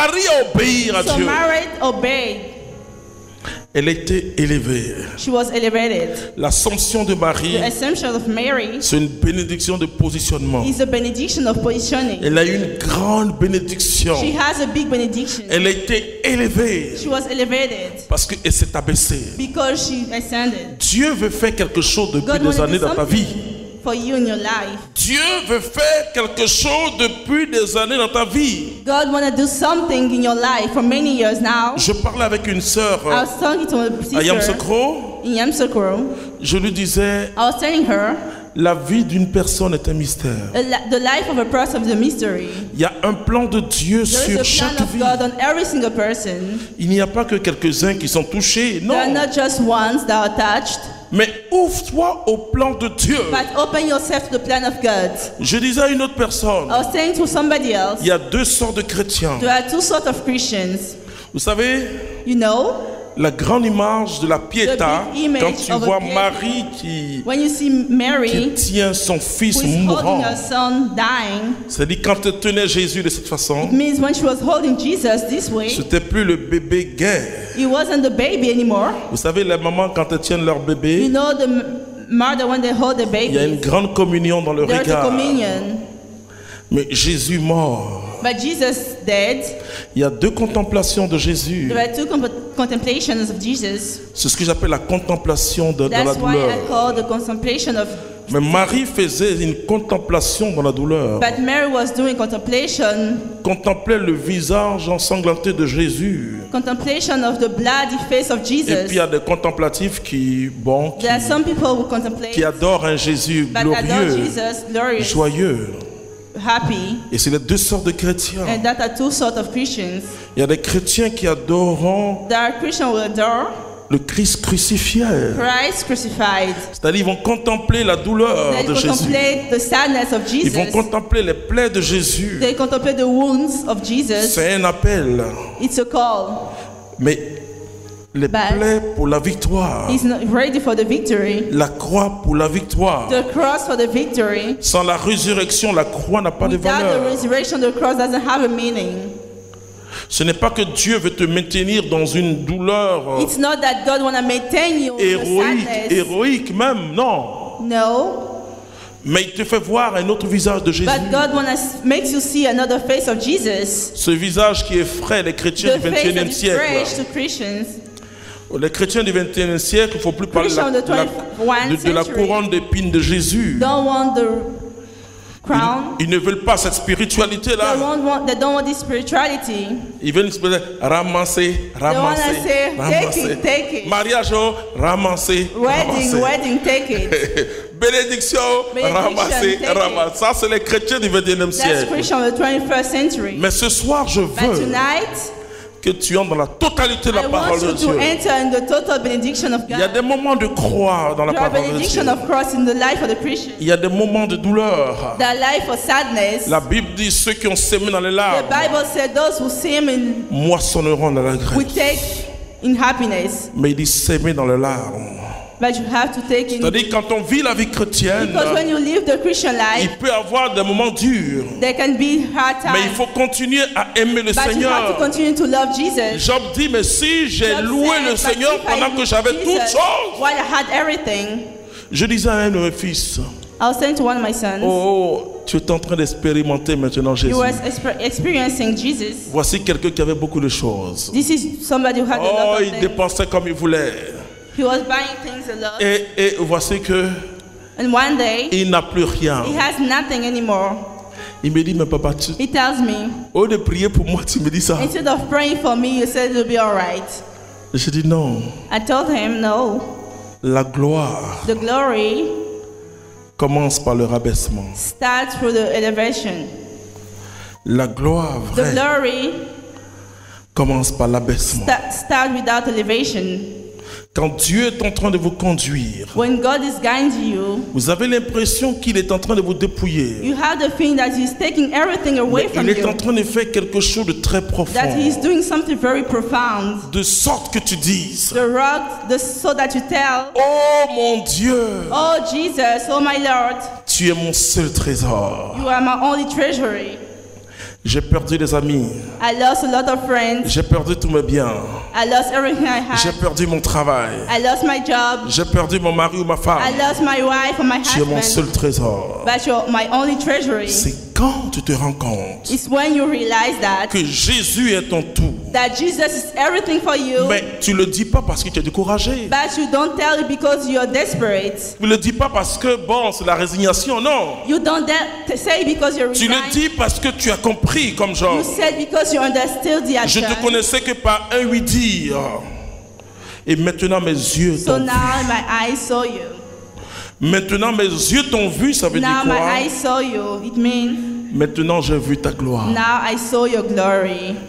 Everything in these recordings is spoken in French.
Alors Marie a obéi à So Dieu. Elle était élevée. She was elevated. L'assomption de The Marie, assumption of Mary c'est une bénédiction de positionnement. is a benediction of positioning. Elle a eu une grande bénédiction. She has a big benediction. Elle a été élevée She was elevated parce qu'elle s'est abaissée. because she ascended. Dieu veut faire quelque chose depuis God des années dans ta vie. for you in your life. Dieu veut faire quelque chose depuis des années dans ta vie. God want to do something in your life for many years now. Je parlais avec une sœur I was talking to a à sister Yamsokro. in Yamsokro. Je lui disais, I was telling her la vie d'une personne est un mystère. the life of a person is a mystery. Il y a un plan de Dieu There sur chaque plan of vie. God on every single person. Il n'y a pas que quelques-uns qui sont touchés. There are Non. not just ones that are touched, Mais ouvre-toi au plan de Dieu. but open yourself to the plan of God. Je disais à une autre personne, I was saying to somebody else, il y a deux sortes de chrétiens. there are two sorts of Christians. Vous savez, You know, la grande image de la image quand tu vois. Marie qui, you tient son fils mourant, c'est-à-dire quand elle tenait Jésus de cette façon, it means when she was holding Jesus this way, c'était plus le bébé gay. he wasn't the baby anymore. Vous savez, les mamans, quand elles tiennent leur You bébé, know the when they hold the il y a une grande communion dans le there's regard. communion. Mais Jésus mort, But Jesus dead. il y a deux contemplations de Jésus. There are two contemplations of Jesus. C'est ce que j'appelle la contemplation de, dans la That's why I douleur. call the contemplation of. Mais Marie faisait une contemplation dans la douleur. But Mary was doing contemplation, Contemplait le visage ensanglanté de Jésus. contemplation of the bloody face of Et puis il Jesus. y a des contemplatifs qui, bon, qui, There are some people who contemplate, qui adorent un Jésus glorieux, Jesus, joyeux. Happy, Et c'est les deux sortes de chrétiens. and that are two sorts of Christians. Il y a des chrétiens qui adoreront There are Christians who adore le Christ crucifié. Christ crucified. C'est-à-dire ils vont contempler la douleur They de Jésus. contemplate the sadness of Ils vont Jesus. contempler les plaies de Jésus. They contemplate the wounds of Jesus. C'est un appel. It's a call. Mais les plaies pour la victoire. He's not ready for the victory. La croix pour la victoire. The cross for the victory. Sans la résurrection, la croix n'a pas de Without the valeur. resurrection, the cross doesn't have a meaning. Ce n'est pas que Dieu veut te maintenir dans une douleur euh, It's not that God maintain you the héroïque, héroïque même, non. No, Mais il te fait voir un autre visage de Jésus. but God makes you see another face of Jesus. Ce visage qui effraie les chrétiens The du face 21e that is fresh siècle. Les chrétiens du 21e siècle, il ne faut plus parler de la, de la- 21st de- de la couronne d'épines de Jésus. Don't want the crown. Ils ne veulent pas cette They spiritualité-là. don't want. They don't want this spirituality. Ils veulent ramasser, ramasser, say, take ramasser. it, take it. Mariage, oh, ramasser, Wedding, ramasser. wedding, take it. Bénédiction, Benediction, ramasser, ramasser. Ça, c'est les chrétiens du 21e That's siècle. Christian of the 21st century. Mais ce soir, je But veux tonight, que tu entres dans la totalité de I la parole de Dieu. Il y a des moments de croix dans la parole de Dieu. Il y a des moments de douleur. La Bible dit ceux qui ont sémé dans les The larmes Bible said those who see him in, moissonneront dans la grâce. Mais il dit s'aimer dans les larmes. But you have to take in. C'est-à-dire quand on vit la vie chrétienne, Because when you live the Christian il life, peut y avoir des moments durs. there can be hard Mais il faut continuer à aimer le But you have to Seigneur. continue to love Jesus. Job dit, mais si j'ai loué said, le "But Seigneur pendant que j'avais toutes choses. While I had everything, Je disais à un de mes fils, I was saying to one of my sons, oh, tu es en train d'expérimenter maintenant Jésus. was exper- experiencing Jesus. Voici quelqu'un qui avait beaucoup de choses. This is somebody who had a Oh, lot of il things. dépensait comme il voulait. He was buying things a lot. Et, et voici que And one day, il n'a plus rien. he has nothing anymore. Il me dit, mais papa, tu, He tells me, au lieu de prier pour moi, tu me dis ça. instead of praying for me, you said it'll be all right. Je dis non. I told him, no. La gloire The glory commence par le rabaissement. starts through the elevation. La gloire The vraie glory commence par l'abaissement. sta- starts without elevation. Quand Dieu est en train de vous conduire, When God is guiding you, vous avez l'impression qu'il est en train de vous dépouiller. you have the feeling that He's taking everything away Mais from il est you. en train de faire quelque chose de très That profond. He's doing something very profound. De sorte que tu dises, The rock, the, so that you tell, oh mon Dieu, Oh Jesus, oh my Lord, tu es mon seul trésor. you are my only treasury. J'ai perdu des amis. I lost a lot of friends. J'ai perdu tous mes biens. I lost everything I J'ai perdu mon travail. I lost my job. J'ai perdu mon mari ou ma I femme. lost my wife or my Tu es mon husband. seul trésor. But you're my only treasury. C'est quand tu te rends compte It's when you realize that que Jésus est ton tout. that Jesus is everything for you. Mais tu le dis pas parce que tu es découragé. But you don't tell it because you're desperate. Tu le dis pas parce que bon, c'est la résignation. Non. You don't say it because you're Tu le dis parce que tu as compris comme You genre. said because you understood the Je te connaissais que par un oui dire. Et maintenant mes yeux So t'ont vu. now my eyes saw you. Maintenant mes yeux t'ont vu, ça veut dire my quoi? eyes saw you. It means Maintenant j'ai vu ta gloire.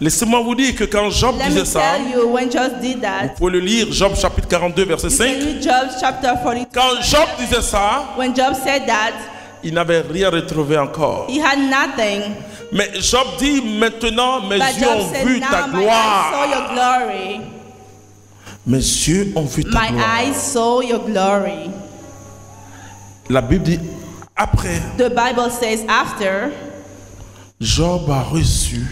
Laissez-moi vous dire que quand Job Let disait ça, you did vous that. pouvez le lire, Job chapitre 42, verset You 5. can read Job chapter 42. Quand Job disait ça, When Job said that, il n'avait rien retrouvé encore. he had nothing. Mais Job dit maintenant mes But yeux Job ont said, vu ta gloire. Mes yeux ont vu ta My gloire. eyes saw your glory. La Bible dit après, The Bible says after Job a reçu.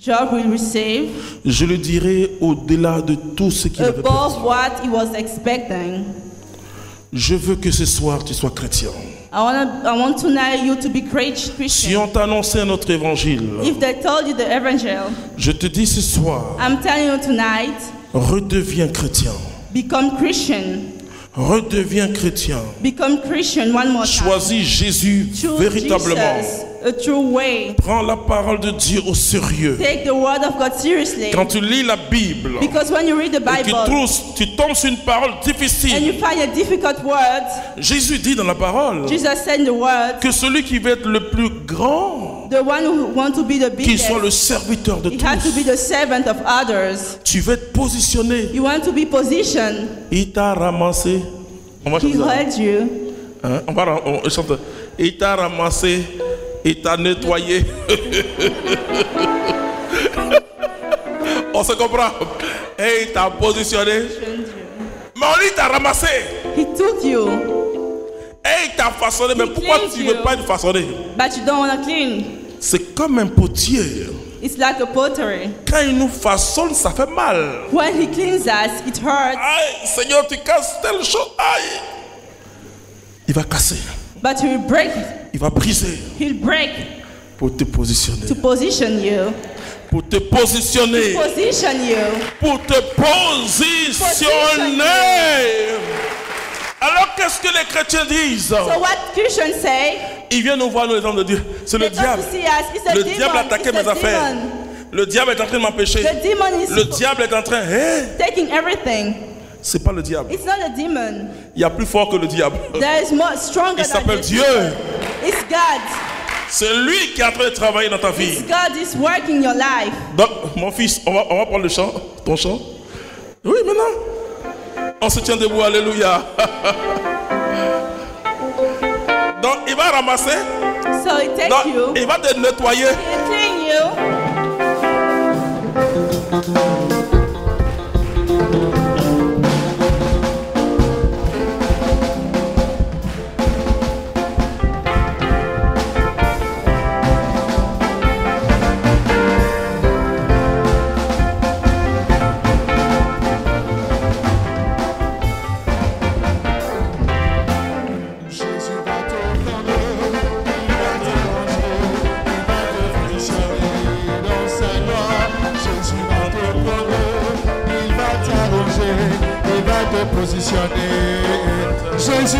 Job will receive Je le dirai au-delà de tout ce qu'il avait perdu. above what he was expecting. Je veux que ce soir tu sois chrétien. I want, I want tonight you to be great Si Christian. on t'a annoncé un autre évangile, If they told you the evangel, je te dis ce soir, I'm telling you tonight, redeviens chrétien. become Christian. Redeviens chrétien. Become Christian one more time. Choisis Jésus Choose véritablement. Jesus, a true way. Prends la parole de Dieu au sérieux. Take the word of God seriously. Quand tu lis la Bible Because when you read the et que Bible tu, tu tombes sur une parole and you difficile, find a difficult word, Jésus dit dans la parole Jesus said in the word, que celui qui veut être le plus grand, the one who to be the qu'il soit le serviteur de he had to be tous. the servant of others. Tu veux être positionné. You want to be positioned. Il t'a ramassé. On va He heard you. Hein? On va on, on chante. Il t'a ramassé. Il t'a nettoyé. on se comprend. Et il t'a positionné. Mais on dit t'a ramassé. He took you, Et il t'a façonné. Mais He pourquoi tu ne veux you. pas être façonné? But you don't want to clean. C'est comme un potier. It's like a pottery. Quand il nous façonne, ça fait mal. When he cleans us, it hurts, Aïe, Seigneur, tu casses telle chose. Aïe. Il va casser. but he will break. Il va briser He'll break pour te positionner. to position you. Pour te positionner. Position you. Pour te positionner. Alors qu'est-ce que les chrétiens disent? So what Christians say, Ils viennent nous voir nous les hommes de Dieu. C'est le diable. Le demon. diable a attaqué mes affaires. Le diable est en train de m'empêcher. Le diable est en train. Hein? taking everything. C'est pas le diable. It's not a demon. Il y a plus fort que le diable. There is more stronger Il s'appelle Dieu. It's God. C'est lui qui est en train de travailler dans ta It's vie. God is working your life. Donc, mon fils, on va, on va prendre le chant, ton chant. Oui, maintenant. On se tient debout, alléluia. Donc, il va ramasser. So it takes Donc, you. il va te nettoyer. Te positionner. Jésus,